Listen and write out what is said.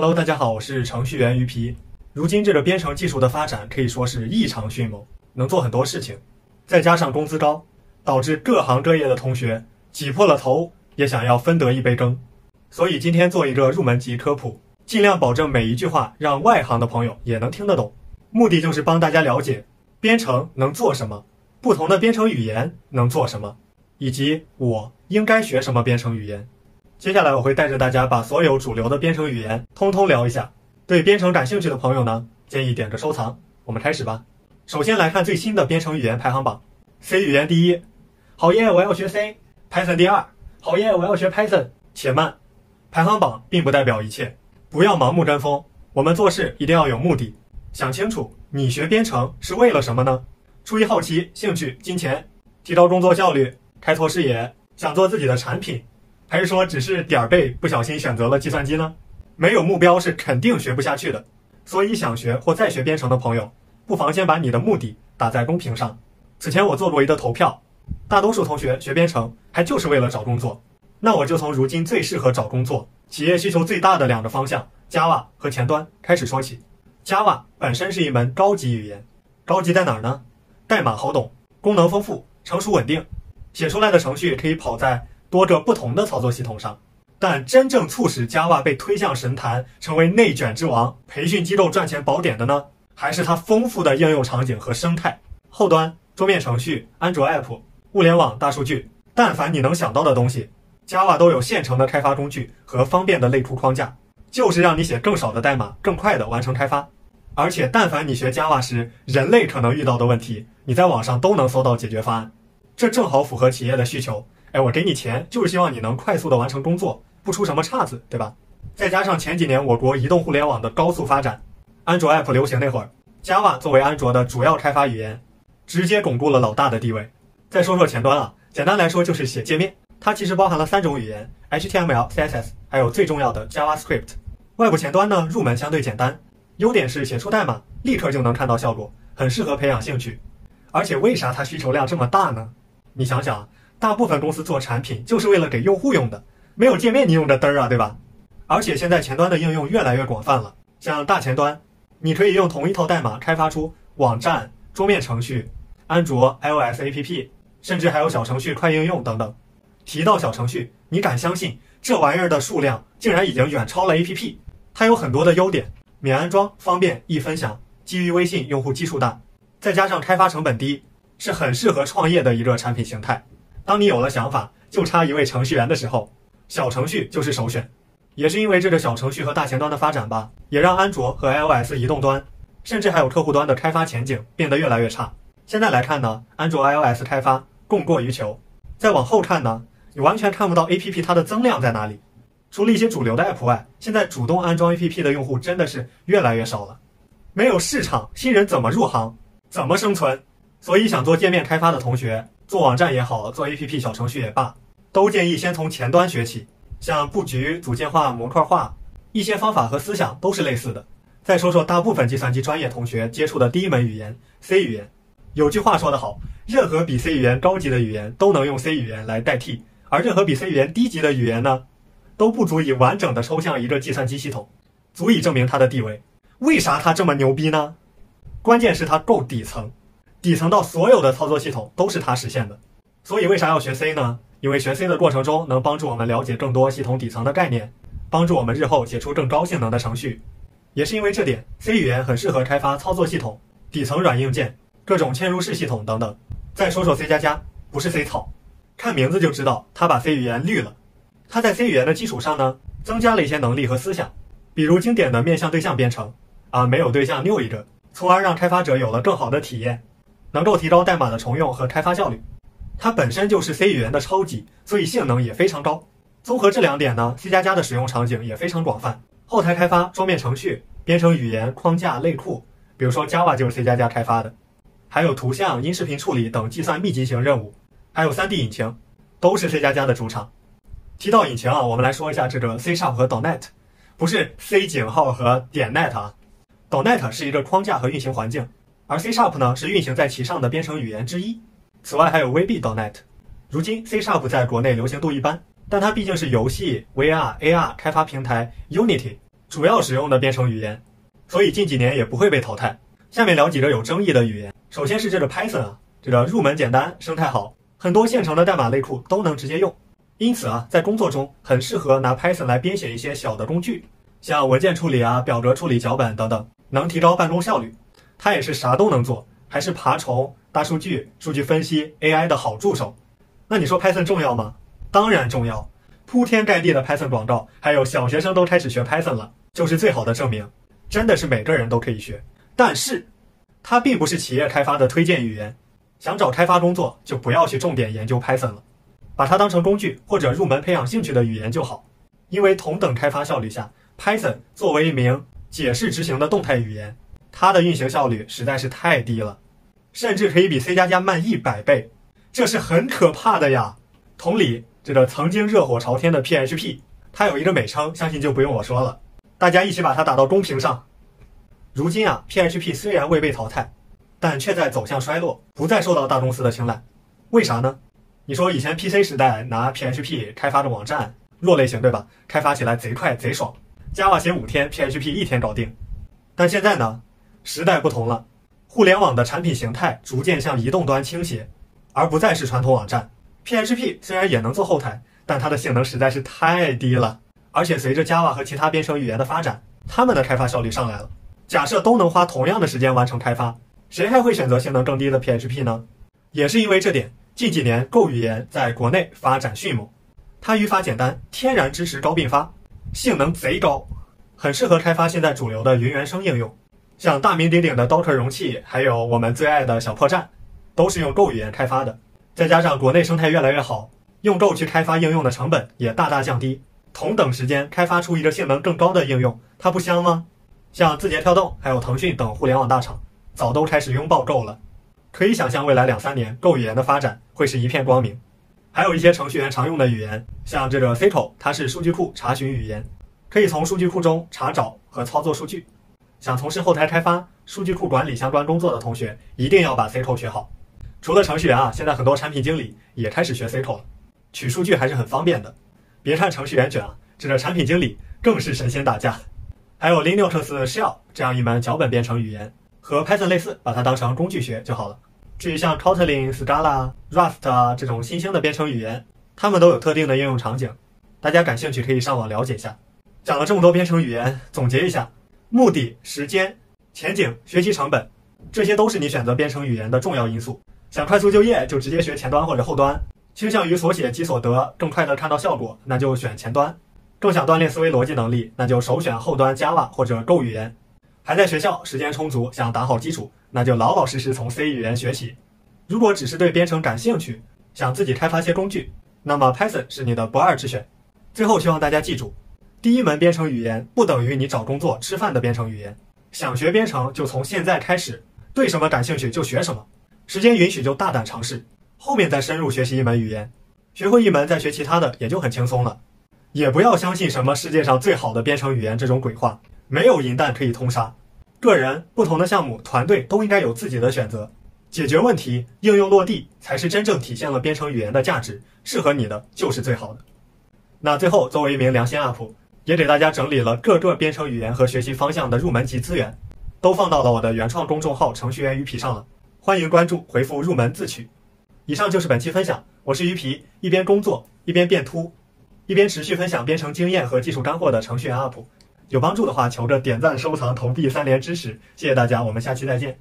Hello，大家好，我是程序员鱼皮。如今这个编程技术的发展可以说是异常迅猛，能做很多事情，再加上工资高，导致各行各业的同学挤破了头也想要分得一杯羹。所以今天做一个入门级科普，尽量保证每一句话让外行的朋友也能听得懂。目的就是帮大家了解编程能做什么，不同的编程语言能做什么，以及我应该学什么编程语言。接下来我会带着大家把所有主流的编程语言通通聊一下。对编程感兴趣的朋友呢，建议点个收藏。我们开始吧。首先来看最新的编程语言排行榜，C 语言第一，好耶，我要学 C。Python 第二，好耶，我要学 Python。且慢，排行榜并不代表一切，不要盲目跟风。我们做事一定要有目的，想清楚你学编程是为了什么呢？出于好奇、兴趣、金钱，提高工作效率，开拓视野，想做自己的产品。还是说只是点儿背，不小心选择了计算机呢？没有目标是肯定学不下去的。所以想学或再学编程的朋友，不妨先把你的目的打在公屏上。此前我做过一个投票，大多数同学学编程还就是为了找工作。那我就从如今最适合找工作、企业需求最大的两个方向 Java 和前端开始说起。Java 本身是一门高级语言，高级在哪儿呢？代码好懂，功能丰富，成熟稳定，写出来的程序可以跑在。多个不同的操作系统上，但真正促使 Java 被推向神坛，成为内卷之王、培训机构赚钱宝典的呢？还是它丰富的应用场景和生态？后端、桌面程序、安卓 App、物联网、大数据，但凡你能想到的东西，Java 都有现成的开发工具和方便的类库框架，就是让你写更少的代码，更快的完成开发。而且，但凡你学 Java 时人类可能遇到的问题，你在网上都能搜到解决方案，这正好符合企业的需求。哎，我给你钱就是希望你能快速的完成工作，不出什么岔子，对吧？再加上前几年我国移动互联网的高速发展，安卓 App 流行那会儿，Java 作为安卓的主要开发语言，直接巩固了老大的地位。再说说前端啊，简单来说就是写界面，它其实包含了三种语言：HTML、CSS，还有最重要的 JavaScript。外部前端呢，入门相对简单，优点是写出代码立刻就能看到效果，很适合培养兴趣。而且为啥它需求量这么大呢？你想想。大部分公司做产品就是为了给用户用的，没有界面你用着嘚儿啊，对吧？而且现在前端的应用越来越广泛了，像大前端，你可以用同一套代码开发出网站、桌面程序、安卓、iOS APP，甚至还有小程序、快应用等等。提到小程序，你敢相信这玩意儿的数量竟然已经远超了 APP？它有很多的优点，免安装、方便、易分享，基于微信用户基数大，再加上开发成本低，是很适合创业的一个产品形态。当你有了想法，就差一位程序员的时候，小程序就是首选。也是因为这个小程序和大前端的发展吧，也让安卓和 iOS 移动端，甚至还有客户端的开发前景变得越来越差。现在来看呢，安卓 iOS 开发供过于求。再往后看呢，你完全看不到 APP 它的增量在哪里。除了一些主流的 App 外，现在主动安装 APP 的用户真的是越来越少了。没有市场，新人怎么入行？怎么生存？所以想做界面开发的同学。做网站也好，做 APP 小程序也罢，都建议先从前端学起，像布局、组件化、模块化，一些方法和思想都是类似的。再说说大部分计算机专业同学接触的第一门语言 C 语言。有句话说得好，任何比 C 语言高级的语言都能用 C 语言来代替，而任何比 C 语言低级的语言呢，都不足以完整的抽象一个计算机系统，足以证明它的地位。为啥它这么牛逼呢？关键是它够底层。底层到所有的操作系统都是它实现的，所以为啥要学 C 呢？因为学 C 的过程中能帮助我们了解更多系统底层的概念，帮助我们日后写出更高性能的程序。也是因为这点，C 语言很适合开发操作系统、底层软硬件、各种嵌入式系统等等。再说说 C 加加，不是 C 草，看名字就知道它把 C 语言绿了。它在 C 语言的基础上呢，增加了一些能力和思想，比如经典的面向对象编程，啊，没有对象 new 一个，从而让开发者有了更好的体验。能够提高代码的重用和开发效率，它本身就是 C 语言的超级，所以性能也非常高。综合这两点呢，C 加加的使用场景也非常广泛。后台开发、桌面程序、编程语言、框架、类库，比如说 Java 就是 C 加加开发的，还有图像、音视频处理等计算密集型任务，还有 3D 引擎，都是 C 加加的主场。提到引擎啊，我们来说一下这个 C# Sharp 和 .NET，不是 C 井号和点 .NET 啊，.NET 是一个框架和运行环境。而 C# Sharp 呢是运行在其上的编程语言之一，此外还有 VB.NET。如今 C# Sharp 在国内流行度一般，但它毕竟是游戏 VR、AR 开发平台 Unity，主要使用的编程语言，所以近几年也不会被淘汰。下面聊几个有争议的语言，首先是这个 Python 啊，这个入门简单，生态好，很多现成的代码类库都能直接用，因此啊，在工作中很适合拿 Python 来编写一些小的工具，像文件处理啊、表格处理、脚本等等，能提高办公效率。它也是啥都能做，还是爬虫、大数据、数据分析、AI 的好助手。那你说 Python 重要吗？当然重要，铺天盖地的 Python 广告，还有小学生都开始学 Python 了，就是最好的证明。真的是每个人都可以学，但是它并不是企业开发的推荐语言。想找开发工作，就不要去重点研究 Python 了，把它当成工具或者入门培养兴趣的语言就好。因为同等开发效率下，Python 作为一名解释执行的动态语言。它的运行效率实在是太低了，甚至可以比 C 加加慢一百倍，这是很可怕的呀。同理，这个曾经热火朝天的 PHP，它有一个美称，相信就不用我说了，大家一起把它打到公屏上。如今啊，PHP 虽然未被淘汰，但却在走向衰落，不再受到大公司的青睐。为啥呢？你说以前 PC 时代拿 PHP 开发的网站，弱类型对吧？开发起来贼快贼爽，Java 写五天，PHP 一天搞定。但现在呢？时代不同了，互联网的产品形态逐渐向移动端倾斜，而不再是传统网站。PHP 虽然也能做后台，但它的性能实在是太低了。而且随着 Java 和其他编程语言的发展，他们的开发效率上来了。假设都能花同样的时间完成开发，谁还会选择性能更低的 PHP 呢？也是因为这点，近几年 Go 语言在国内发展迅猛。它语法简单，天然支持高并发，性能贼高，很适合开发现在主流的云原生应用。像大名鼎鼎的 Docker 容器，还有我们最爱的小破站，都是用 Go 语言开发的。再加上国内生态越来越好，用 Go 去开发应用的成本也大大降低。同等时间开发出一个性能更高的应用，它不香吗？像字节跳动、还有腾讯等互联网大厂，早都开始拥抱 Go 了。可以想象，未来两三年 Go 语言的发展会是一片光明。还有一些程序员常用的语言，像这个 SQL，它是数据库查询语言，可以从数据库中查找和操作数据。想从事后台开发、数据库管理相关工作的同学，一定要把 SQL 学好。除了程序员啊，现在很多产品经理也开始学 SQL 了，取数据还是很方便的。别看程序员卷啊，这个产品经理更是神仙打架。还有 Linux Shell 这样一门脚本编程语言，和 Python 类似，把它当成工具学就好了。至于像 Kotlin、Scala、Rust 这种新兴的编程语言，它们都有特定的应用场景，大家感兴趣可以上网了解一下。讲了这么多编程语言，总结一下。目的、时间、前景、学习成本，这些都是你选择编程语言的重要因素。想快速就业，就直接学前端或者后端；倾向于所写即所得，更快的看到效果，那就选前端；更想锻炼思维逻辑能力，那就首选后端 Java 或者 Go 语言。还在学校，时间充足，想打好基础，那就老老实实从 C 语言学起。如果只是对编程感兴趣，想自己开发些工具，那么 Python 是你的不二之选。最后，希望大家记住。第一门编程语言不等于你找工作吃饭的编程语言。想学编程就从现在开始，对什么感兴趣就学什么，时间允许就大胆尝试，后面再深入学习一门语言，学会一门再学其他的也就很轻松了。也不要相信什么世界上最好的编程语言这种鬼话，没有银弹可以通杀。个人、不同的项目、团队都应该有自己的选择，解决问题、应用落地才是真正体现了编程语言的价值，适合你的就是最好的。那最后，作为一名良心 UP。也给大家整理了各个编程语言和学习方向的入门级资源，都放到了我的原创公众号“程序员鱼皮”上了，欢迎关注，回复“入门”自取。以上就是本期分享，我是鱼皮，一边工作一边变秃，一边持续分享编程经验和技术干货的程序员 UP。有帮助的话，求着点赞、收藏、投币三连支持，谢谢大家，我们下期再见。